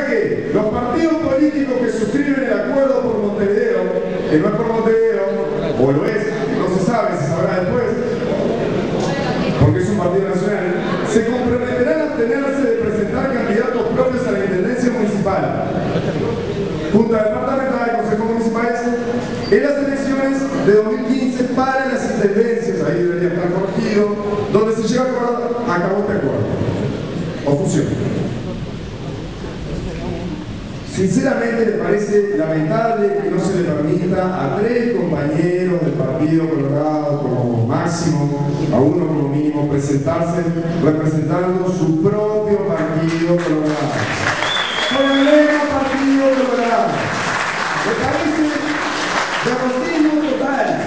¿Sabes qué? Los partidos políticos que suscriben el acuerdo por Montevideo, que no es por Montevideo, o lo es, no se sabe, se sabrá después, porque es un partido nacional, se comprometerán a abstenerse de presentar candidatos propios a la Intendencia Municipal, Junta Departamental y Consejo Municipales, en las elecciones de 2015 para las intendencias, ahí debería estar corregido, donde se llega a acuerdo, acabó este acuerdo, o fusión. Sinceramente me parece lamentable que no se le permita a tres compañeros del Partido Colorado como máximo, a uno como mínimo, presentarse representando su propio Partido Colorado. Con el lema Partido Colorado. Me parece derrotismo total.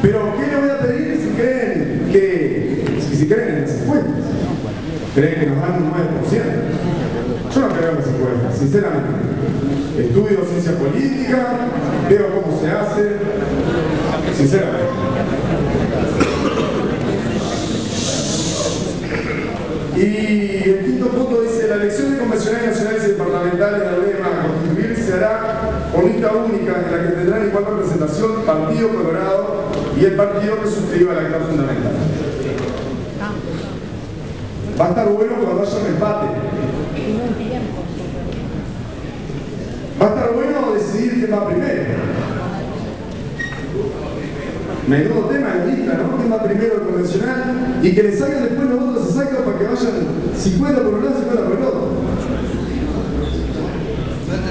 Pero ¿qué le voy a pedir si creen que, si creen en las encuestas? ¿Creen que nos dan un 9%? Yo no creo en las encuestas, sinceramente. Estudio ciencia política, veo cómo se hace, sinceramente. Y el quinto punto dice, la elección de convencionales nacionales y parlamentarias de la a constituir se hará con lista única en la que tendrán igual representación Partido Colorado y el partido que suscriba el acta fundamental. Va a estar bueno cuando haya un empate. Va a estar bueno decidir quién va primero. Menudo tema de lista, ¿no? ¿Quién va primero el convencional? Y que le salgan después los votos se sacan para que vayan 50 por un lado, 50 por el otro.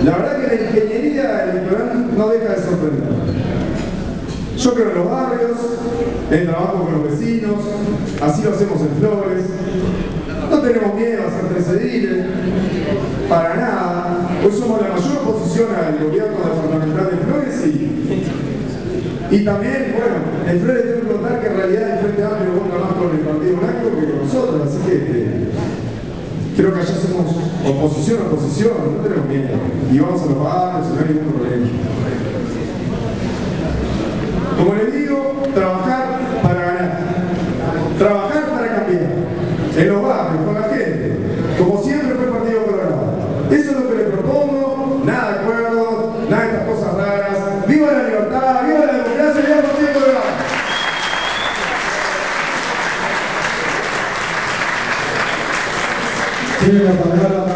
La verdad que la ingeniería electoral no deja de sorprender. Yo creo en los barrios, en trabajo con los vecinos, así lo hacemos en Flores. No tenemos miedo a hacer tres ediles, para nada. Hoy somos la mayor oposición al gobierno de la Fundamental de Flores y, y también, bueno, en Flores tengo que contar que en realidad el Frente Amplio vota más con el Partido Blanco que con nosotros, así que este, creo que allá somos oposición, oposición, no tenemos miedo. Y vamos a los pagarnos, no hay ningún problema. Como les digo, trabajar para ganar, trabajar para cambiar. En los barrios, con la Llega para